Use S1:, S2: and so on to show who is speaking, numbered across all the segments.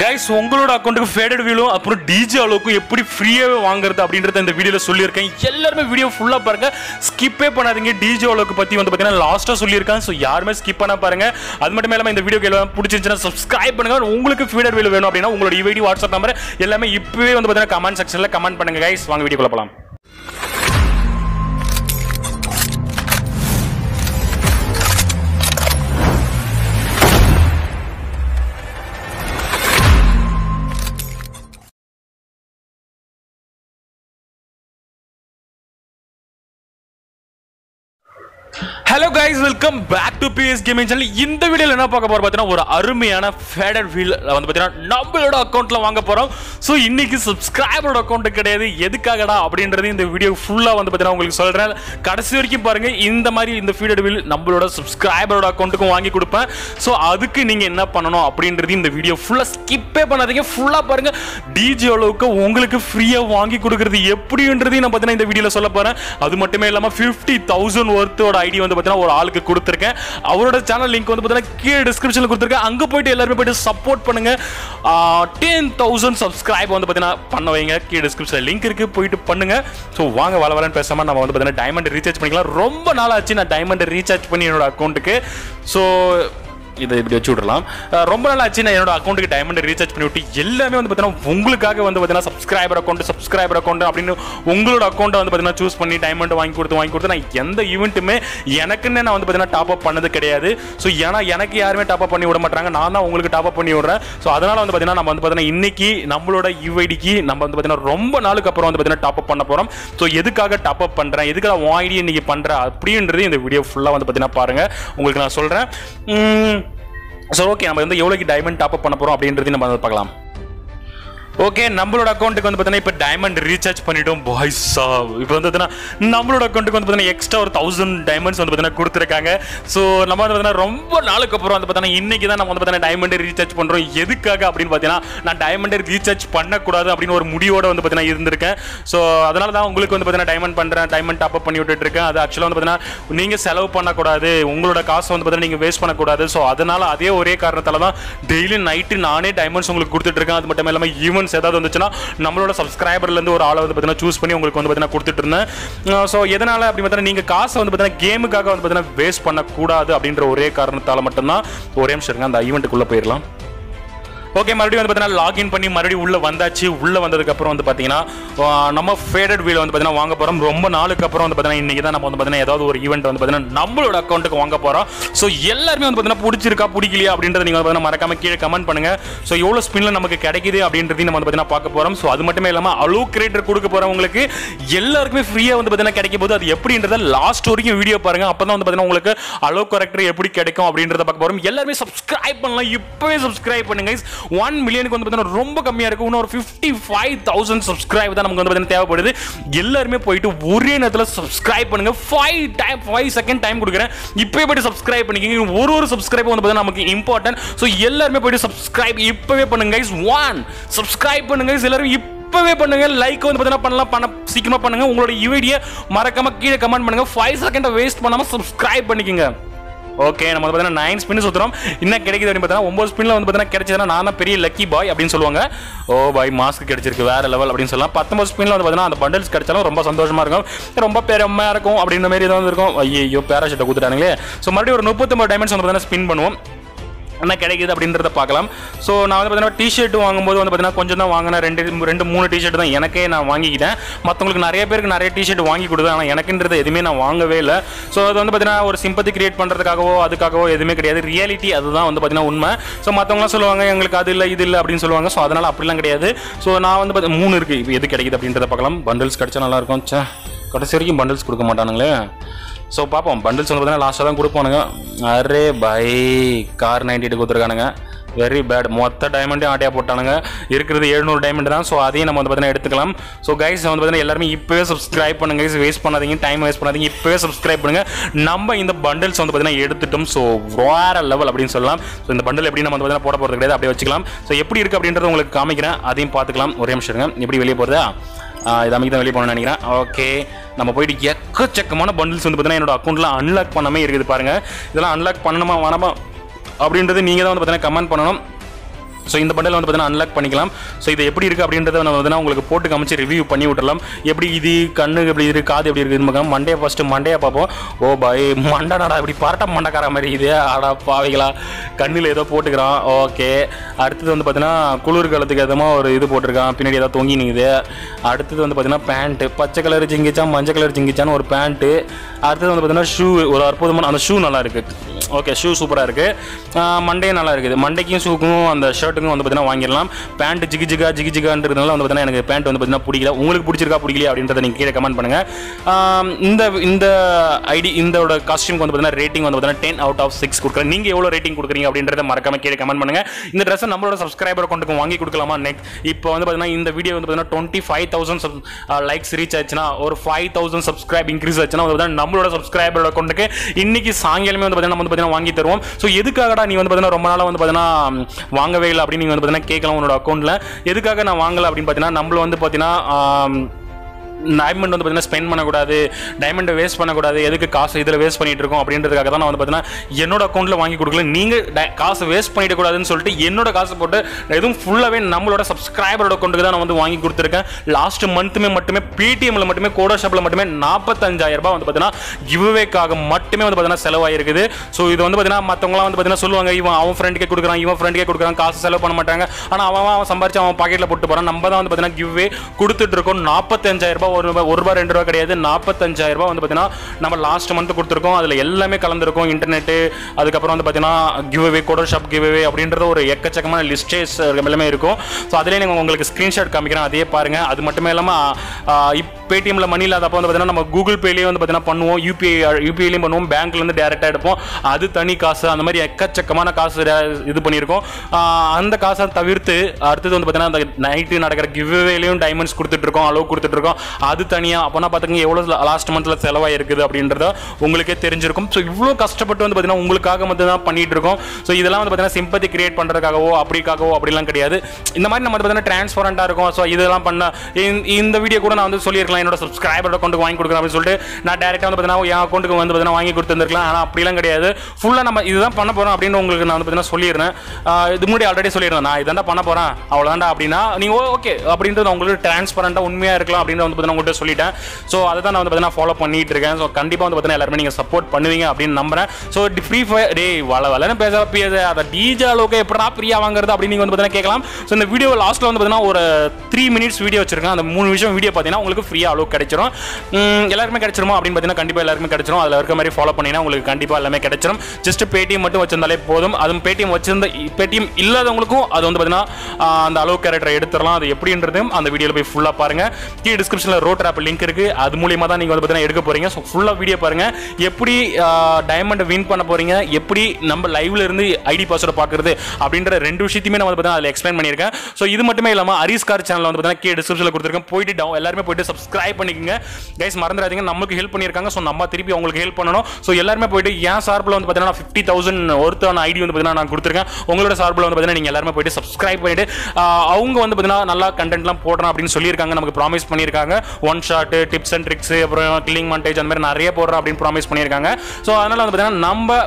S1: Guys உங்களோட அக்கௌண்ட்டுக்கு faded வீலும் அப்புறம் டிஜே அளவுக்கும் எப்படி ஃப்ரீயாகவே வாங்குறது அப்படின்றத இந்த வீடியோவில் சொல்லியிருக்கேன். எல்லாருமே வீடியோ ஃபுல்லாக பாருங்க. ஸ்கிப்பே பண்ணாதீங்க. டிஜே அளவுக்கு பற்றி வந்து பார்த்தீங்கன்னா லாஸ்ட்டாக சொல்லியிருக்கேன். ஸோ யாருமே ஸ்கிப் பண்ண பாருங்க. அது மட்டும் இல்லாமல் இந்த வீடியோக்கு எல்லாம் பிடிச்சிருந்துச்சுன்னா சப்ஸ்கிரைப் பண்ணுங்க. உங்களுக்கு ஃபீடர் வீல் வேணும் அப்படின்னா உங்களோட இவைடி வாட்ஸ்அப் நம்பர் எல்லாமே இப்போவே வந்து பார்த்தீங்கன்னா கமெண்ட் செக்ஷனில் கமெண்ட் பண்ணுங்க கைஸ் வாங்க வீடியோ போகலாம் guys welcome back to PS gaming channel இந்த வீடியோவில் என்ன பார்க்க போறோம் பார்த்தீங்கன்னா ஒரு அருமையான ஃபேடட் வீல் வந்து பார்த்தீங்கன்னா நம்மளோட அக்கௌண்ட்டில் வாங்க போகிறோம் ஸோ இன்னைக்கு சப்ஸ்கிரைபரோட அக்கௌண்ட் கிடையாது. எதுக்காகடா அப்படின்றது இந்த வீடியோ ஃபுல்லாக வந்து பார்த்தீங்கன்னா உங்களுக்கு சொல்கிறேன் கடைசி வரைக்கும் பாருங்க இந்த மாதிரி இந்த ஃபீடட் வீல் நம்மளோட சப்ஸ்கிரைபரோட அக்கௌண்ட்டுக்கும் வாங்கி கொடுப்பேன். ஸோ அதுக்கு நீங்கள் என்ன பண்ணணும் அப்படின்றது இந்த வீடியோ ஃபுல்லாக ஸ்கிப்பே பண்ணாதீங்க. ஃபுல்லாக பாருங்க டிஜி அளவுக்கு உங்களுக்கு ஃப்ரீயாக வாங்கி கொடுக்குறது எப்படின்றதையும் நான் பார்த்தீங்கன்னா இந்த வீடியோவில் சொல்ல போகிறேன் அது மட்டுமே இல்லாமல் ஃபிஃப்டி தௌசண்ட் ஒர்த்தோட ஐடி வந்து பார்த்தீங்கன்னா ஒரு ஆளுக்கு கொடுத்துருக்கேன். அவரோட சேனல் லிங்க் வந்து பார்த்தீங்கன்னா கீழே டிஸ்கிரிப்ஷனில் கொடுத்துருக்கேன். அங்கே போயிட்டு எல்லாருமே போயிட்டு சப்போர்ட் பண்ணுங்க. டென் தௌசண்ட் சப்ஸ்கிரைப் வந்து பார்த்தீங்கன்னா பண்ண வைங்க. கீழே டிஸ்கிரிப்ஷனில் லிங்க் இருக்குது போயிட்டு பண்ணுங்க. ஸோ வாங்க வள வளன்னு பேசாமல் நம்ம வந்து பார்த்தீங்கன்னா டைமண்ட் ரீசார்ஜ் பண்ணிக்கலாம். ரொம்ப நாள் ஆச்சு நான் டைமண்ட் ரீசார்ஜ் பண்ணி என்னோட அக்கௌண்ட்டுக்கு ஸோ இதை இப்படி வச்சு விடலாம் ரொம்ப நாள் ஆச்சு நான் என்னோட அக்கௌண்ட்டுக்கு டைமண்ட் ரீசார்ஜ் பண்ணி விட்டு எல்லாமே வந்து பார்த்தீங்கன்னா உங்களுக்காக வந்து பார்த்தீங்கன்னா சப்ஸ்கிரைபர் அக்கௌண்ட் சப்ஸ்கிரைபர் அக்கௌண்ட் அப்படின்னு உங்களோட அக்கௌண்ட்டை வந்து பார்த்தீங்கன்னா சூஸ் பண்ணி டைமண்ட் வாங்கி கொடுத்து வாங்கி கொடுத்து நான் எந்த ஈவெண்ட்டுமே எனக்குன்னு நான் வந்து பார்த்தீங்கன்னா டாப் அப் பண்ணது கிடையாது. ஸோ ஏன்னா எனக்கு யாருமே டாப் அப் பண்ணி விட மாட்டாங்க. நான் தான் உங்களுக்கு டாப் அப் பண்ணி விடுறேன். ஸோ அதனால் வந்து பார்த்தீங்கன்னா நம்ம வந்து பார்த்தீங்கன்னா இன்னைக்கு நம்மளோட யூஐடிக்கு நம்ம வந்து பார்த்தீங்கன்னா ரொம்ப நாளுக்கு அப்புறம் வந்து பார்த்தீங்கன்னா டாப் அப் பண்ண போகிறோம் ஸோ எதுக்காக டாப் அப் பண்ணுறேன் எதுக்காக உன் ஐடி இன்னைக்கு பண்ணுறேன் அப்படின்றது இந்த வீடியோ ஃபுல்லாக வந்து பார்த்தீங்கன்னா பாருங்கள் உங்களுக்கு நான் சொல்கிறேன் ஸோ ஓகே நம்ம வந்து எவ்வளோக்கு டைமண்ட் டாப் அப் பண்ண போகிறோம் அப்படின்றதையும் நம்ம வந்து பார்க்கலாம். ஓகே நம்மளோட அக்கௌண்ட்டுக்கு வந்து பார்த்தீங்கன்னா இப்போ டைமண்ட் ரீசார்ஜ் பண்ணிட்டோம். பாய்ஸ் இப்போ வந்து பார்த்தீங்கன்னா நம்மளோட அக்கௌண்ட்டுக்கு வந்து பார்த்தீங்கன்னா எக்ஸ்ட்ரா ஒரு தௌசண்ட் டைமண்ட்ஸ் வந்து பார்த்தீங்கன்னா கொடுத்துருக்காங்க. ஸோ நம்ம வந்து பார்த்தீங்கன்னா ரொம்ப நாளுக்கு அப்புறம் வந்து பார்த்தீங்கன்னா இன்னைக்கு தான் நம்ம வந்து பார்த்தீங்கன்னா டைமண்ட் ரீசார்ஜ் பண்ணுறோம் எதுக்காக அப்படின்னு பார்த்தீங்கன்னா நான் டைமண்டை ரீசார்ஜ் பண்ணக்கூடாது அப்படின்னு ஒரு முடிவோட வந்து பார்த்தீங்கன்னா இருந்திருக்கேன். ஸோ அதனால தான் உங்களுக்கு வந்து பார்த்தீங்கன்னா டைமண்ட் பண்ணுறேன் டைமண்ட் டாப் அப் பண்ணி விட்டுட்டு இருக்கேன் அது ஆக்சுவலாக வந்து பார்த்தீங்கன்னா நீங்கள் செலவு பண்ணக்கூடாது. உங்களோட காசை வந்து பார்த்தீங்கன்னா நீங்கள் வேஸ்ட் பண்ணக்கூடாது. ஸோ அதனால் அதே ஒரே காரணத்தால் தான் டெய்லி நைட்டு நானே டைமண்ட்ஸ் உங்களுக்கு கொடுத்துட்டு இருக்கேன் அது மட்டும் இல்லாமல் ஈவெண்ட்ஸ் ஏதாவது வந்துச்சுன்னா நம்மளோட சப்ஸ்கிரைபர்லேருந்து ஒரு ஆளை வந்து பார்த்தீங்கன்னா சூஸ் பண்ணி உங்களுக்கு வந்து பார்த்தீங்கன்னா கொடுத்துட்டு இருந்தேன் ஸோ எதனால் அப்படி பார்த்தீங்கன்னா நீங்கள் காசை வந்து பார்த்தீங்கன்னா கேமுக்காக வந்து பார்த்தீங்கன்னா வேஸ்ட் பண்ணக்கூடாது அப்படின்ற ஒரே காரணத்தால் மட்டும்தான் ஒரே நிமிஷம் இருங்க அந்த ஈவெண்ட்டுக்குள்ளே போயிடலாம். ஓகே மறுபடியும் வந்து பார்த்தீங்கன்னா லாகின் பண்ணி மறுபடியும் உள்ள வந்தாச்சு உள்ள வந்ததுக்கு அப்புறம் வந்து பார்த்தீங்கன்னா நம்ம ஃபேடட் வீல் வந்து பார்த்தீங்கன்னா வாங்க போறோம் ரொம்ப நாளுக்கு அப்புறம் வந்து பார்த்தீங்கன்னா இன்னைக்கு தான் நம்ம வந்து பார்த்தீங்கன்னா ஏதாவது ஒரு ஈவெண்ட் வந்து பார்த்தீங்கன்னா நம்மளோட அக்கௌண்ட்டுக்கு வாங்க போறோம் ஸோ எல்லாருமே வந்து பார்த்தீங்கன்னா பிடிச்சிருக்கா பிடிக்கலையா அப்படின்றத நீங்க வந்து பார்த்தீங்கன்னா மறக்காம கீழே கமெண்ட் பண்ணுங்க ஸோ எவ்வளோ ஸ்பின்ல நமக்கு கிடைக்குது அப்படின்றதையும் நம்ம வந்து பார்த்தீங்கன்னா பார்க்க போறோம் ஸோ அது மட்டுமே இல்லாமல் அலோ கிரியேட்டர் கொடுக்க போகிறவங்களுக்கு எல்லாருக்குமே ஃப்ரீயா வந்து பார்த்தீங்கன்னா கிடைக்கும் போது அது எப்படின்றத லாஸ்ட் வரைக்கும் வீடியோ பாருங்க அப்பதான் வந்து பார்த்தீங்கன்னா உங்களுக்கு அலோ கரெக்டர் எப்படி கிடைக்கும் அப்படின்றத பார்க்க போறோம் எல்லாருமே சப்ஸ்கிரைப் பண்ணலாம் இப்பவே சப்ஸ்கிரைப் பண்ணுங்க ஒன் மில்லியனுக்கு வந்து பார்த்தீங்கன்னா ரொம்ப கம்மியாக இருக்கும் இன்னும் ஒரு ஃபிஃப்டி ஃபைவ் தௌசண்ட் சப்ஸ்கிரைப் தான் நமக்கு வந்து பார்த்தீங்கன்னா தேவைப்படுது. எல்லாருமே போயிட்டு ஒரே நேரத்தில் சப்ஸ்கிரைப் பண்ணுங்க. Five time five second time கொடுக்குறேன். இப்போவே போயிட்டு சப்ஸ்கிரைப் பண்ணிக்கிங்க. ஒரு ஒரு சப்ஸ்கிரைப் வந்து பார்த்தீங்கன்னா நமக்கு இம்பார்ட்டன்ட் ஸோ எல்லாருமே போயிட்டு சப்ஸ்கிரைப் இப்போவே பண்ணுங்க ஒன் சப்ஸ்கிரைப் பண்ணுங்க எல்லாரும் இப்போ இப்பவே பண்ணுங்க. லைக் வந்து பார்த்தீங்கன்னா பண்ணலாம். பண்ண சீக்கிரமாக பண்ணுங்க. உங்களோட யூஐடியை மறக்காம கீழே கமெண்ட் பண்ணுங்க. ஃபைவ் செகண்டை வேஸ்ட் பண்ணாமல் சப்ஸ்கிரைப் பண்ணிக்கோங்க. ஓகே நம்ம வந்து பார்த்தீங்கன்னா நைன் ஸ்பின் சுற்றுறோம் என்ன கிடைக்குது அப்படின்னு பார்த்தீங்கன்னா ஒம்பது ஸ்பின்ல வந்து பார்த்தீங்கன்னா கிடைச்சதுன்னா நான் தான் பெரிய லக்கி பாய் அப்படின்னு சொல்லுவாங்க. ஓ பாய் மாஸ்க் கிடைச்சிருக்கு வேற லெவல் அப்படின்னு சொல்லலாம். பத்தொம்பது ஸ்பின்ல வந்து பார்த்தீங்கன்னா அந்த பண்டல்ஸ் கிடைச்சாலும் ரொம்ப சந்தோஷமா இருக்கும். ரொம்ப பெருமையாக இருக்கும் அப்படின்ற மாதிரி தான் இருக்கும். ஐயோ பேராஷீட்டை கொடுத்துட்டானுங்களே ஸோ மறுபடியும் ஒரு முப்பத்தொம்பது டைமண்ட்ஸ் வந்து பார்த்தீங்கன்னா ஸ்பின் பண்ணுவோம். என்ன கிடைக்குது அப்படின்றத பார்க்கலாம். ஸோ நான் வந்து பார்த்தீங்கன்னா டிஷர்ட் வாங்கும்போது வந்து பார்த்தீங்கன்னா கொஞ்சம் தான் வாங்கினேன். ரெண்டு ரெண்டு மூணு டிஷர்ட் தான் எனக்கே நான் வாங்கிக்கிட்டேன். மற்றவங்களுக்கு நிறைய பேருக்கு நிறைய டிஷர்ட் வாங்கி கொடுத்தேன் ஆனால் எனக்குன்றது எதுவுமே நான் வாங்கவே இல்லை. ஸோ அது வந்து பார்த்தீங்கன்னா ஒரு சிம்பத்தி கிரியேட் பண்ணுறதுக்காகவோ அதுக்காகவோ எதுவுமே கிடையாது. ரியாலிட்டி அதுதான் வந்து பார்த்தீங்கன்னா உண்மை. ஸோ மற்றவங்களாம் சொல்லுவாங்க எங்களுக்கு அது இல்லை இது இல்லை அப்படின்னு சொல்லுவாங்க. ஸோ அதனால் அப்படிலாம் கிடையாது. ஸோ நான் வந்து பார்த்தீங்கன்னா மூணு இருக்குது இப்போ எது கிடைக்குது அப்படின்றத பார்க்கலாம். பண்டில்ஸ் கிடைச்சா நல்லாயிருக்கும் சே ச்சே கடைசி வரைக்கும் பண்டில்ஸ் கொடுக்க மாட்டானுங்களே. ஸோ பார்ப்போம் பண்டில்ஸ் வந்து பார்த்தீங்கன்னா லாஸ்ட்டாக தான் கொடுப்பானுங்க. அரே பை கார் நைன்டி எயிட் கொடுத்துருக்கானுங்க. வெரி பேட் மொத்த டைமண்டையும் ஆட்டையா போட்டானுங்க. இருக்கிறது எழுநூறு டைமண்ட் தான். ஸோ அதையும் நம்ம வந்து பார்த்தீங்கன்னா எடுத்துக்கலாம். ஸோ கைஸ் வந்து பார்த்தீங்கன்னா எல்லாருமே இப்போவே சப்ஸ்கிரைப் பண்ணுங்க. கைஸ் வேஸ்ட் பண்ணாதீங்க. டைம் வேஸ்ட் பண்ணாதீங்க. இப்போவே சப்ஸ்கிரைப் பண்ணுங்க. நம்ம இந்த பண்டில்ஸ் வந்து பார்த்தீங்கன்னா எடுத்துட்டோம். ஸோ வேற லெவல் அப்படின்னு சொல்லலாம். ஸோ இந்த பண்டில் எப்படி நம்ம வந்து பார்த்தீங்கன்னா போட போகிறது கிடையாது. அப்படியே வச்சுக்கலாம். ஸோ எப்படி இருக்குது அப்படின்றத உங்களுக்கு காமிக்கிறேன். அதையும் பார்த்துக்கலாம். ஒரே நிமிஷம் இருங்க. எப்படி வெளியே போகிறதா இது அமைக்க தான் வெளியே போகணும்னு நினைக்கிறேன். ஓகே நம்ம போயிட்டு எக்கச்சக்கமான பண்டில்ஸ் வந்து பார்த்தீங்கன்னா என்னோட அக்கௌண்ட்டில் அன்லாக் பண்ணாமே இருக்குது பாருங்கள் இதெல்லாம் அன்லாக் பண்ணணுமா வேணாமா அப்படின்றது நீங்கள் தான் வந்து பார்த்தீங்கன்னா கமெண்ட் பண்ணணும். ஸோ இந்த பண்டில் வந்து பார்த்தீங்கன்னா அன்லாக் பண்ணிக்கலாம். ஸோ இது எப்படி இருக்குது அப்படின்றத நம்ம வந்து உங்களுக்கு போட்டு காமிச்சு ரிவ்யூ பண்ணி விட்டுலாம் எப்படி இது கண்ணு எப்படி இருக்குது காது எப்படி இருக்குதுன்னு பார்க்கலாம். மண்டே ஃபஸ்ட்டு மண்டே பார்ப்போம். ஓ பாய் மண்டை இப்படி பரட்ட மண்டைக்கார மாதிரி இது. ஆடா பாவைகளா. கண்ணில் ஏதோ போட்டுக்கிறான். ஓகே. அடுத்தது வந்து பார்த்தீங்கன்னா குளிர் காலத்துக்கு ஏதமாக ஒரு இது போட்டிருக்கான். பின்னாடி ஏதோ தொங்கி நிற்குது அடுத்தது வந்து பார்த்தீங்கன்னா பேண்ட்டு பச்சை கலர் சிங்கிச்சா மஞ்சள் கலர் ஜிங்கிச்சான்னு ஒரு பேண்ட்டு அடுத்தது வந்து பார்த்தீங்கன்னா ஷூ ஒரு அற்புதமான அந்த ஷூ நல்லா இருக்குது ஓகே ஷூ சூப்பராக இருக்குது மண்டையும் நல்லா இருக்குது. மண்டைக்கும் ஷூக்கும் அந்த ஷர்ட்டுக்கும் வந்து பார்த்தீங்கன்னா வாங்கிடலாம். பேண்ட் ஜிகி ஜிகா ஜிகி ஜிகான்றதுனால வந்து பார்த்தீங்கன்னா எனக்கு பேண்ட் வந்து பார்த்தீங்கன்னா பிடிக்கல. உங்களுக்கு பிடிச்சிருக்கா பிடிக்கலையா அப்படின்றத நீங்கள் கீழே கமெண்ட் பண்ணுங்கள் இந்த இந்த ஐடி இந்தோட காஸ்டியூம்க்கு வந்து பார்த்தீங்கன்னா ரேட்டிங் வந்து பார்த்தீங்கன்னா டென் அவுட் ஆஃப் சிக்ஸ் கொடுக்குறேன். நீங்கள் எவ்வளோ ரேட்டிங் கொடுக்குறீங்க அப்படின்றத மறக்காம கீழே கமெண்ட் பண்ணுங்கள் இந்த ட்ரெஸ்ஸை நம்மளோட சப்ஸ்கிரைபர் கொண்டு வாங்கி கொடுக்கலாமா நெக்ஸ்ட் இப்போ வந்து பார்த்தீங்கன்னா இந்த வீடியோ வந்து பார்த்தீங்கன்னா twenty five thousand likes reach ஆச்சுன்னா ஒரு ஃபைவ் தௌசண்ட் சப்ஸ்கிரைப் இன்க்ரீஸ் ஆச்சுன்னா வந்து பார்த்தீங்கன்னா நம்மளோட சப்ஸ்கிரைபரோட கொண்டு இன்னைக்கு சாயங்காலமே வந்து பார்த்தீங்கன்னா நம்ம வந்து பார்த்தீங்கன்னா வாங்கி தருவோம். ஸோ எதுக்காகடா நீ வந்து பார்த்தீங்கன்னா ரொம்ப நாளாக வந்து பார்த்தீங்கன்னா வாங்கவே இல்லை அப்படின்னு நீங்கள் வந்து பார்த்தீங்கன்னா கேட்கலாம் உன்னோட அக்கௌண்ட்டில் எதுக்காக நான் வாங்கலை அப்படின்னு பார்த்தீங்கன்னா நம்மள வந்து பார்த்தீங்கன்னா டைமண்ட் வந்து பார்த்தீங்கன்னா ஸ்பெண்ட் பண்ணக்கூடாது டைமண்டை வேஸ்ட் பண்ணக்கூடாது எதுக்கு காசு இதில் வேஸ்ட் பண்ணிட்டு இருக்கோம் அப்படின்றதுக்காக தான் நான் வந்து பார்த்தீங்கன்னா என்னோட அக்கௌண்ட்டில் வாங்கி கொடுக்கல. நீங்கள் காசு வேஸ்ட் பண்ணிடக்கூடாதுன்னு சொல்லிட்டு என்னோட காசு போட்டு எதுவும் ஃபுல்லாகவே நம்மளோட சப்ஸ்கிரைபரோட அக்கௌண்ட்டுக்கு தான் நான் வந்து வாங்கி கொடுத்துருக்கேன். லாஸ்ட் மந்த்துமே மட்டுமே பேடிஎம்மில் மட்டுமே கோடா ஷாப்பில் மட்டுமே நாற்பத்தஞ்சாயிரம் ரூபாய் வந்து பார்த்தீங்கன்னா கிவ்வேக்காக மட்டுமே வந்து பார்த்தீங்கன்னா செலவாயிருக்குது. ஸோ இது வந்து பார்த்தீங்கன்னா மற்றவங்களாம் வந்து பார்த்தீங்கன்னா சொல்லுவாங்க இவன் அவன் ஃப்ரெண்டுக்கே கொடுக்குறான் இவன் ஃப்ரெண்டுக்கே கொடுக்குறான் காசு செலவு பண்ண மாட்டாங்க. ஆனால் அவன் அவன் சம்பாரிச்சு அவன் பாக்கெட்டில் போட்டு போகிறான் நம்ம தான் வந்து பார்த்தீங்கன்னா கிவ்வே கொடுத்துட்டு இருக்கோம். நாற்பத்தஞ்சாயிரம் ரூபாய் ஒரு ரூபாய் ஒரு ரூபாய் ரெண்டு ரூபா கிடையாது. நாற்பத்தஞ்சாயிரம் ரூபாய் வந்து பார்த்தீங்கன்னா நம்ம லாஸ்ட் மந்த் கொடுத்துருக்கோம். அதில் எல்லாமே கலந்துருக்கும். இன்டர்நெட்டு அதுக்கப்புறம் வந்து பார்த்தீங்கன்னா கிவ்வே கோடர் ஷாப் கிவ்வே அப்படின்றது ஒரு எக்கச்சக்கமான லிஸ்டேஸ் எல்லாமே இருக்கும். ஸோ அதிலே நீங்கள் உங்களுக்கு ஸ்க்ரீன்ஷாட் காமிக்கிறேன். அதையே பாருங்கள் அது மட்டுமே இல்லாமல் இப் பேடிஎம்ல மணி இல்லாதப்போ வந்து பார்த்தீங்கன்னா நம்ம கூகுள் பேலேயே வந்து பார்த்தீங்கன்னா பண்ணுவோம். யூபிஐ யூபிஐலையும் பண்ணுவோம். பேங்க்லேருந்து டேரெக்டாக எடுப்போம். அது தனி காசு. அந்த மாதிரி எக்கச்சக்கமான காசு இது பண்ணியிருக்கோம். அந்த காசை தவிர்த்து அடுத்தது வந்து பார்த்தீங்கன்னா அந்த நைட்டு நடக்கிற கிவ்வேலையும் டைமண்ட்ஸ் கொடுத்துட்டு இருக்கோம் அளவு கொடுத்துட்டு இருக்கோம் அது தனியாக அப்போனா பார்த்துங்க எவ்வளோ லாஸ்ட் மந்த்தில் செலவாக இருக்குது அப்படின்றத உங்களுக்கே தெரிஞ்சிருக்கும். ஸோ இவ்வளோ கஷ்டப்பட்டு வந்து பார்த்தீங்கன்னா உங்களுக்காக மட்டும் தான் பண்ணிகிட்டு இருக்கோம் ஸோ இதெல்லாம் வந்து பார்த்தீங்கன்னா சிம்பத்தி கிரியேட் பண்ணுறதுக்காகவோ அப்படிக்காகவோ அப்படிலாம் கிடையாது. இந்த மாதிரி நம்ம வந்து பார்த்தீங்கன்னா டிரான்ஸ்பரண்டாக இருக்கும். ஸோ இதெல்லாம் பண்ண இந்த- இந்த வீடியோ கூட நான் வந்து சொல்லியிருக்கலாம் என்னோட சப்ஸ்கிரைபர் அக்கௌண்ட்டுக்கு வாங்கி கொடுக்குறேன் அப்படின்னு சொல்லிட்டு நான் டேரெக்டாக வந்து பார்த்தீங்கன்னா என் அக்கௌண்ட்டுக்கு வந்து பார்த்தீங்கன்னா வாங்கி கொடுத்துருந்துருக்கலாம். ஆனால் அப்படிலாம் கிடையாது. ஃபுல்லாக நம்ம இதுதான் பண்ண போகிறோம் அப்படின்னு உங்களுக்கு நான் வந்து பார்த்தீங்கன்னா சொல்லிடுறேன். இது முன்னாடி ஆல்ரெடி சொல்லிடுறேன் நான் இதாண்டா பண்ண போகிறேன் அவ்வளோதான்டா அப்படின்னா நீங்கள் ஓகே அப்படின்றது உங்களுக்கு டிரான்ஸ்பரண்ட்டாக உண்மையாக இருக்கலாம் அப்படின்னு வந்து பார்த்தீங்கன்னா உங்கள்கிட்ட சொல்லிட்டேன். ஸோ அதை தான் நான் வந்து பார்த்தீங்கன்னா ஃபாலோ பண்ணிட்டு இருக்கேன். ஸோ கண்டிப்பாக வந்து பார்த்தீங்கன்னா எல்லாருமே நீங்கள் சப்போர்ட் பண்ணுவீங்க அப்படின்னு நம்புறேன். ஸோ ஃப்ரீ ஃபயர் டே வள வளன்னு பேச பேச. அதை டிஜே அளவுக்கு எப்படா ஃப்ரீயாக வாங்குறது அப்படின்னு நீங்கள் வந்து பார்த்தீங்கன்னா கேட்கலாம். ஸோ இந்த வீடியோ லாஸ்ட்டில் வந்து பார்த்தீங்கன்னா ஒரு த்ரீ மினிட்ஸ் வீடியோ வச்சிருக்கேன். அந்த மூணு விஷயம் வீடியோ பார்த்தீங்கன்னா உங்களுக்கு ஃப்ரீ ஃப்ரீயாக அளவுக்கு கிடைச்சிரும். எல்லாருமே கிடைச்சிருமோ அப்படின்னு பார்த்தீங்கன்னா கண்டிப்பாக எல்லாருமே கிடைச்சிரும். அதில் இருக்க மாதிரி ஃபாலோ பண்ணினா உங்களுக்கு கண்டிப்பாக எல்லாமே கிடைச்சிரும். ஜஸ்ட் பேடிஎம் மட்டும் வச்சிருந்தாலே போதும். அதுவும் பேடிஎம் வச்சிருந்த பேடிஎம் இல்லாதவங்களுக்கும் அது வந்து பார்த்தீங்கன்னா அந்த அளவு கேரக்டரை எடுத்துடலாம். அது எப்படின்றதும் அந்த வீடியோவில் போய் ஃபுல்லாக பாருங்க. கீழே டிஸ்கிரிப்ஷனில் ரோட் ஆப் லிங்க் இருக்கு. அது மூலியமா தான் நீங்கள் வந்து பார்த்தீங்கன்னா எடுக்க போறீங்க. ஸோ ஃபுல்லாக வீடியோ பாருங்க. எப்படி டைமண்ட் வின் பண்ண போறீங்க? எப்படி நம்ம லைவ்ல இருந்து ஐடி பாஸ்வேர்டு பார்க்குறது அப்படின்ற ரெண்டு விஷயத்தையுமே நம்ம வந்து பார்த்தீங்கன்னா அதில் எக்ஸ்பிளைன் பண்ணியிருக்கேன். ஸோ இது மட்டுமே இல்லாமல் அரிஸ்கார் சேனல் வந்து பார்த்தீங்கன்னா கீழே டிஸ்கிரிப்ஷனில் கொடுத்துருக்கேன். போயிட்டு டவுன் எல்லாருமே போயிட்டு சப்ஸ்கிரைப் பண்ணிக்கோங்க. கைஸ் மறந்துடாதீங்க. நமக்கு ஹெல்ப் பண்ணியிருக்காங்க. ஸோ நம்ம திருப்பி அவங்களுக்கு ஹெல்ப் பண்ணணும். ஸோ எல்லாருமே போயிட்டு என் சார்பில் வந்து பார்த்தீங்கன்னா ஃபிஃப்டி தௌசண்ட் ஒருத்தான ஐடி வந்து பார்த்தீங்கன்னா நான் கொடுத்துருக்கேன். உங்களோட சார்பில் வந்து பார்த்தீங்கன்னா நீங்கள் எல்லாருமே போயிட்டு சப்ஸ்கிரைப் பண்ணிட்டு அவங்க வந்து பார்த்தீங்கன்னா நல்லா கண்டென்ட்லாம் போடுறேன் அப்படின்னு சொல்லியிருக்காங்க. நமக்கு ப்ராமிஸ் பண்ணியிருக்காங்க. One shot tips and tricks அப்புறம் கில்லிங் மண்டேஜ் அந்த மாதிரி நிறைய போடுறோம் அப்படின்னு ப்ராமிஸ் பண்ணியிருக்காங்க. ஸோ அதனால் வந்து பார்த்தீங்கன்னா நம்ம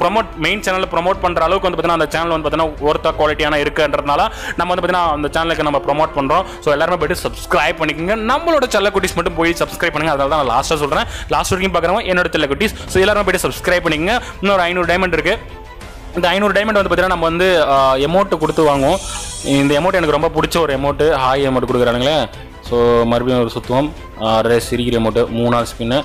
S1: ப்ரொமோட் மெயின் சேனலில் ப்ரொமோட் பண்ணுற அளவுக்கு வந்து பார்த்தீங்கன்னா அந்த சேனல் வந்து பார்த்தீங்கன்னா ஒருத்த குவாலிட்டியான இருக்குன்றதுனால நம்ம வந்து பார்த்தீங்கன்னா அந்த சேனலுக்கு நம்ம ப்ரொமோட் பண்ணுறோம் ஸோ எல்லாருமே போயிட்டு சப்ஸ்கிரைப் பண்ணிக்கோங்க. நம்மளோட செல்ல குட்டிஸ் மட்டும் போய் சப்ஸ்கிரைப் பண்ணுங்க. அதனால தான் நான் லாஸ்ட்டாக சொல்கிறேன் லாஸ்ட் வரைக்கும் பார்க்குறவங்க என்னோட செல்ல குட்டீஸ். ஸோ எல்லாருமே போயிட்டு சப்ஸ்கிரைப் பண்ணிக்கங்க. இன்னொரு ஐநூறு டைமண்ட் இருக்குது இந்த ஐநூறு டைமண்ட் வந்து பார்த்தீங்கன்னா நம்ம வந்து எமௌண்ட்டு கொடுத்து வாங்குவோம். இந்த எமௌண்ட் எனக்கு ரொம்ப பிடிச்ச ஒரு எமௌண்ட்டு ஹாய் எமௌண்ட் கொடுக்குறானுங்களே. ஸோ மறுபடியும் ஒரு சுத்துவம். ரே சிரிக்கிற எமௌண்ட்டு மூணாவது ஸ்பின்னு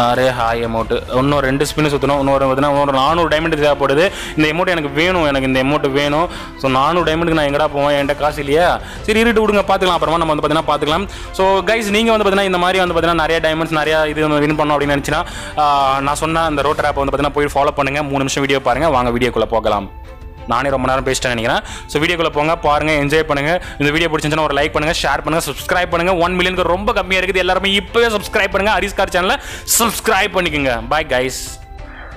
S1: அரே ஹாய் அமௌண்ட்டு இன்னும் ரெண்டு ஸ்பின்னு சுற்றணும் இன்னொரு பார்த்தீங்கன்னா இன்னொரு நானூறு டைமண்ட் தேவைப்படுது. இந்த அமௌண்ட் எனக்கு வேணும் எனக்கு இந்த அமௌண்ட் வேணும். ஸோ நானூறு டைமண்ட்டுக்கு நான் எங்கடா போவேன்? என்கிட்ட காசு இல்லையா? சரி இருட்டு விடுங்க பார்த்துக்கலாம் அப்புறமா நம்ம வந்து பார்த்தீங்கன்னா பார்த்துக்கலாம் ஸோ கைஸ் நீங்கள் வந்து பார்த்தீங்கன்னா இந்த மாதிரி வந்து பார்த்தீங்கன்னா நிறைய டைமண்ட்ஸ் நிறைய இது வின் பண்ணோம் அப்படின்னு நினச்சினா நான் சொன்ன அந்த ரோட்டர் ஆப் வந்து பார்த்தீங்கன்னா போய் ஃபாலோ பண்ணுங்கள் மூணு நிமிஷம் வீடியோ பாருங்கள் வாங்க வீடியோக்குள்ளே போகலாம். நானே ரொம்ப நேரம் பேசிட்டேன் நினைக்கிறேன். ஸோ வீடியோக்குள்ள போங்க பாருங்க என்ஜாய் பண்ணுங்க. இந்த வீடியோ பிடிச்சிருந்துச்சுன்னா ஒரு லைக் பண்ணுங்க ஷேர் பண்ணுங்க சப்ஸ்கிரைப் பண்ணுங்க. ஒன் மில்லியனுக்கு ரொம்ப கம்மியாக இருக்குது. எல்லாருமே இப்போவே சப்ஸ்கிரைப் பண்ணுங்க. ஹரிஸ்கார் சேனலை சப்ஸ்கிரைப் பண்ணிக்கோங்க. பாய் கைஸ்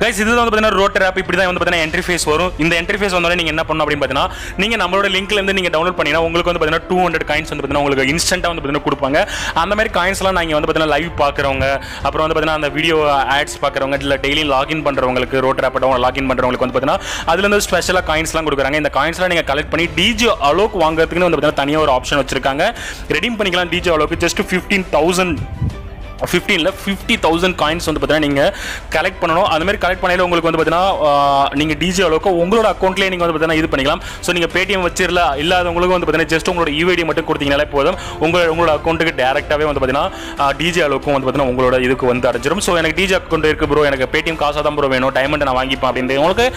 S1: கைஸ் இது வந்து பார்த்தீங்கன்னா ரோட்டர் ஆப் இப்படி தான் வந்து பார்த்தீங்கன்னா என்ட்ரி ஃபேஸ் வரும். இந்த என்ட்ரி ஃபேஸ் வந்தோடனே நீங்கள் என்ன பண்ணணும் அப்படின்னு பார்த்தீங்கன்னா நீங்கள் நம்மளோட லிங்க்லேருந்து நீங்கள் டவுன்லோட் பண்ணீங்கன்னா உங்களுக்கு வந்து பார்த்தீங்கன்னா டூ ஹண்ட்ரட் காயின்ஸ் வந்து பார்த்தீங்கன்னா உங்களுக்கு இன்ஸ்டன்ட்டாக வந்து பார்த்தீங்கன்னா கொடுப்பாங்க. அந்த மாதிரி காயின்ஸ்லாம் நீங்கள் வந்து பார்த்தீங்கன்னா லைவ் பார்க்குறவங்க அப்புறம் வந்து பார்த்தீங்கன்னா அந்த வீடியோ ஆட்ஸ் பார்க்குறவங்க இல்லை டெய்லி லாகின் பண்ணுறவங்களுக்கு ரோட்டர் ஆப் டவுன் லாகின் பண்ணுறவங்களுக்கு வந்து பார்த்தீங்கன்னா அதுலேருந்து ஸ்பெஷலாக காயின்ஸ்லாம் கொடுக்குறாங்க. இந்த காயின்ஸ்லாம் நீங்கள் கலெக்ட் பண்ணி டிஜி அலோக் வாங்குறதுக்குன்னு வந்து பார்த்தீங்கன்னா தனியாக ஒரு ஆப்ஷன் வச்சிருக்காங்க. ரெடீம் பண்ணிக்கலாம் டிஜி அலோக்கு ஜஸ்ட் ஃபிஃப்டீன் தௌசண்ட் ஃபிஃப்டீனில் ஃபிஃப்டி தௌசண்ட் காயின்ஸ் வந்து பார்த்தீங்கன்னா நீங்கள் கலெக்ட் பண்ணணும். அந்த மாதிரி கலெக்ட் பண்ணையில் உங்களுக்கு வந்து பார்த்தீங்கன்னா நீங்கள் டிஜி அளவுக்கு உங்களோட அக்கௌண்ட்லேயே நீங்கள் வந்து பார்த்தீங்கன்னா இது பண்ணிக்கலாம். ஸோ நீங்கள் பேடிஎம் வச்சிடல இல்லாதவங்களுக்கு வந்து பார்த்தீங்கன்னா ஜஸ்ட் உங்களோட யூஐடி மட்டும் கொடுத்தீங்கனாலே போதும். உங்கள் உங்களோட அக்கௌண்ட்டுக்கு டேரெக்டாகவே வந்து பார்த்தீங்கன்னா டிஜி அளவுக்கும் வந்து பார்த்தீங்கன்னா உங்களோட இதுக்கு வந்து அடைஞ்சிரும். ஸோ எனக்கு டிஜி அக்கௌண்ட் இருக்குது ப்ரோ எனக்கு பேடிஎம் காசாக தான் ப்ரோ வேணும். டைமண்ட் நான் வாங்கிப்பேன் அப்படின்னு உங்களுக்கு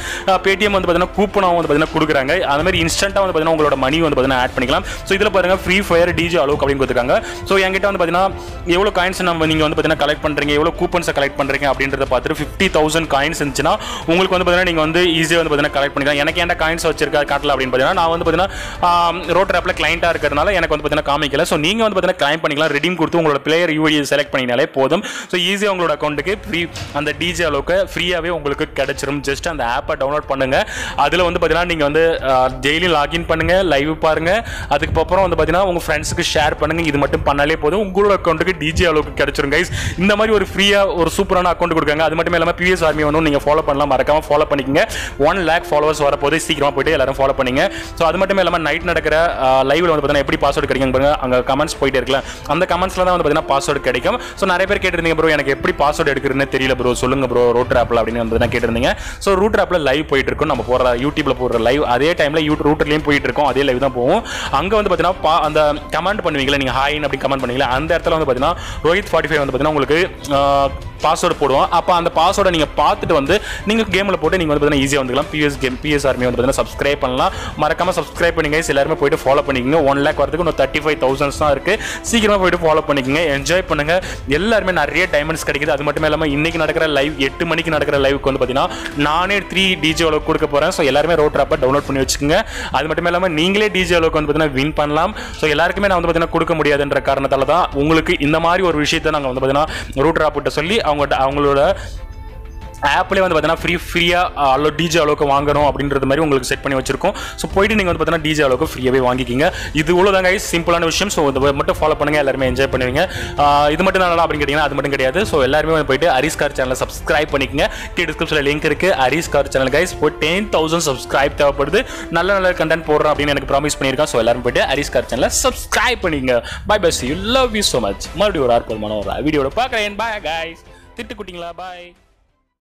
S1: பேடிஎம் வந்து பார்த்தீங்கன்னா கூப்பனாக வந்து பார்த்தீங்கன்னா கொடுக்குறாங்க. அது மாதிரி இன்ஸ்டன்ட்டாக வந்து பார்த்தீங்கன்னா உங்களோட மணி வந்து பார்த்தீங்கன்னா ஆட் பண்ணிக்கலாம். ஸோ இதில் பாருங்கள் ஃப்ரீ ஃபயர் டிஜி அளவுக்கு அப்படின்னு கொடுத்துருக்காங்க. ஸோ என்கிட்ட வந்து பார்த்தீங்கன்னா எவ்வளோ காயின்ஸ் நம்ம நீங்கள் வந்து பார்த்தீங்கன்னா கலெக்ட் பண்ணுறீங்க எவ்வளோ கூப்பன்ஸை கலெக்ட் பண்ணுறீங்க அப்படின்றத பார்த்துட்டு ஃபிஃப்டி தௌசண்ட் காயின்ஸ் இருந்துச்சுன்னா உங்களுக்கு வந்து பார்த்தீங்கன்னா நீங்கள் வந்து ஈஸியாக வந்து பார்த்தீங்கன்னா கலெக்ட் பண்ணிக்கலாம். எனக்கு என்ன காயின்ஸ் வச்சிருக்கா காட்டல அப்படின்னு பார்த்தீங்கன்னா நான் வந்து பார்த்தீங்கன்னா ரோட் ஆப்பில் கிளைண்ட்டாக இருக்கிறதுனால எனக்கு வந்து பார்த்தீங்கன்னா காமிக்கல. ஸோ நீங்கள் வந்து பார்த்தீங்கன்னா கிளைம் பண்ணிக்கலாம். ரெடீம் கொடுத்து உங்களோட பிளேயர் யூஐ செலக்ட் பண்ணினாலே போதும். ஸோ ஈஸியாக உங்களோட அக்கௌண்ட்டுக்கு ஃப்ரீ அந்த டிஜே அளவுக்கு ஃப்ரீயாகவே உங்களுக்கு கிடைச்சிரும். ஜஸ்ட் அந்த ஆப்பை டவுன்லோட் பண்ணுங்கள் அதில் வந்து பார்த்தீங்கன்னா நீங்கள் வந்து டெய்லி லாகின் பண்ணுங்கள் லைவ் பாருங்கள் அதுக்கப்புறம் வந்து பார்த்தீங்கன்னா உங்கள் ஃப்ரெண்ட்ஸுக்கு ஷேர் பண்ணுங்க. இது மட்டும் பண்ணாலே போதும். உங்களோட அக்கௌண்ட்டுக்கு டிஜே அளவுக்கு கிடச்சிரும். கைஸ் இந்த மாதிரி ஒரு ஃப்ரீயாக ஒரு சூப்பரான அக்கௌண்ட் கொடுக்காங்க. அது மட்டும் இல்லாமல் பிஎஸ் ஆர்மி ஒன்றும் நீங்கள் ஃபாலோ பண்ணலாம். மறக்காம ஃபாலோ பண்ணிக்கங்க. ஒன் லேக் ஃபாலோவர்ஸ் வரப்போது சீக்கிரமாக போயிட்டு எல்லாரும் ஃபாலோ பண்ணிங்க. ஸோ அது மட்டும் இல்லாமல் நைட் நடக்கிற லைவ்ல வந்து பார்த்தீங்கன்னா எப்படி பாஸ்வேர்டு கிடைக்கும் பாருங்க. அங்கே கமெண்ட்ஸ் போயிட்டே இருக்கலாம் அந்த கமெண்ட்ஸ்ல தான் வந்து பார்த்தீங்கன்னா பாஸ்வேர்டு கிடைக்கும். ஸோ நிறைய பேர் கேட்டிருந்தீங்க ப்ரோ எனக்கு எப்படி பாஸ்வேர்டு எடுக்கிறதுன்னு தெரியல ப்ரோ சொல்லுங்க ப்ரோ ரூட் ஆப்பில் அப்படின்னு வந்து கேட்டிருந்தீங்க. ஸோ ரூட் ஆப்பில் லைவ் போயிட்டு இருக்கும். நம்ம போகிற யூடியூப்ல போடுற லைவ் அதே டைமில் யூ ரூட்டர்லையும் போயிட்டு இருக்கோம். அதே லைவ் தான் போகும் அங்கே வந்து பார்த்தீங்கன்னா அந்த கமெண்ட் பண்ணுவீங்களா நீங்கள் ஹாய்னு அப்படி கமெண்ட் பண்ணுவீங்களா அந்த இடத்துல வந்து பார்த்தீங்கன்னா ரோஹித் ஃபார்ட்டி ஃபைவ் வந்து பார்த்தீங்கன்னா உங்களுக்கு பாஸ்வேர்டு போடுவோம். அப்போ அந்த பாஸ்வேர்டை நீங்கள் பார்த்துட்டு வந்து நீங்கள் கேமில் போட்டு நீங்கள் வந்து பார்த்தீங்கன்னா ஈஸியாக வந்துக்கலாம். பிஎஸ் கேம் பிஎஸ் ஆர்மி வந்து பார்த்தீங்கன்னா சப்ஸ்கிரைப் பண்ணலாம். மறக்காமல் சப்ஸ்கிரைப் பண்ணிங்க எல்லாருமே போயிட்டு ஃபாலோ பண்ணிக்கங்க. ஒன் லேக் வரதுக்கு இன்னும் தேர்ட்டி ஃபைவ் தௌசண்ட்ஸ் தான் இருக்குது சீக்கிரமாக போயிட்டு ஃபாலோ பண்ணிக்கங்க. என்ஜாய் பண்ணுங்கள் எல்லாருமே நிறைய டைமண்ட்ஸ் கிடைக்குது. அது மட்டும் இல்லாமல் இன்னைக்கு நடக்கிற லைவ் எட்டு மணிக்கு நடக்கிற லைவுக்கு வந்து பார்த்தீங்கன்னா நானே த்ரீ டிஜே அளவுக்கு கொடுக்க போகிறேன் ஸோ எல்லாருமே ரோட் ஆப்பை டவுன்லோட் பண்ணி வச்சுக்கோங்க. அது மட்டும் இல்லாமல் நீங்களே டிஜே அளவுக்கு வந்து பார்த்தீங்கன்னா வின் பண்ணலாம். ஸோ எல்லாருக்குமே நான் வந்து பார்த்தீங்கன்னா கொடுக்க முடியாதுன்ற காரணத்தால் தான் உங்களுக்கு இந்த மாதிரி ஒரு விஷயத்தை நாங்கள் வந்து பார்த்தீங்கன்னா ரூட் ஆப்பிட்ட சொல்லி அவங்க அவங்களோட ஆப்லேயே வந்து பார்த்தீங்கன்னா ஃப்ரீ ஃப்ரீயாக அளவு டிஜே அளவுக்கு வாங்கணும் அப்படின்றது மாதிரி உங்களுக்கு செட் பண்ணி வச்சிருக்கோம். ஸோ போயிட்டு நீங்கள் வந்து பார்த்தீங்கன்னா டிஜே அளவுக்கு ஃப்ரீயாகவே வாங்கிக்கிங்க. இது இவ்வளோதாங்க தாங்க சிம்பிளான விஷயம். ஸோ இந்த மட்டும் ஃபாலோ பண்ணுங்கள் எல்லாருமே என்ஜாய் பண்ணுவீங்க. இது மட்டும் நல்லா அப்படின்னு கேட்டிங்கன்னா அது மட்டும் கிடையாது. ஸோ எல்லாருமே வந்து போயிட்டு ஹரிஸ் கார் சேனலை சப்ஸ்கிரைப் பண்ணிக்கங்க. கீழே டிஸ்கிரிப்ஷனில் லிங்க் இருக்குது ஹரிஸ் கார் சேனல் கைஸ் போய் டென் தௌசண்ட் சப்ஸ்கிரைப் தேவைப்படுது. நல்ல நல்ல கண்டென்ட் போடுறோம் அப்படின்னு எனக்கு ப்ராமிஸ் பண்ணியிருக்கேன் ஸோ எல்லாரும் போயிட்டு ஹரிஸ் கார் சேனலை சப்ஸ்கிரைப் பண்ணிங்க bye bye you love you so much மறுபடியும் ஒரு அற்புதமான ஒரு வீடியோட பார்க்குறேன். Bye guys திட்டுக்குட்டிங்களா? பாய்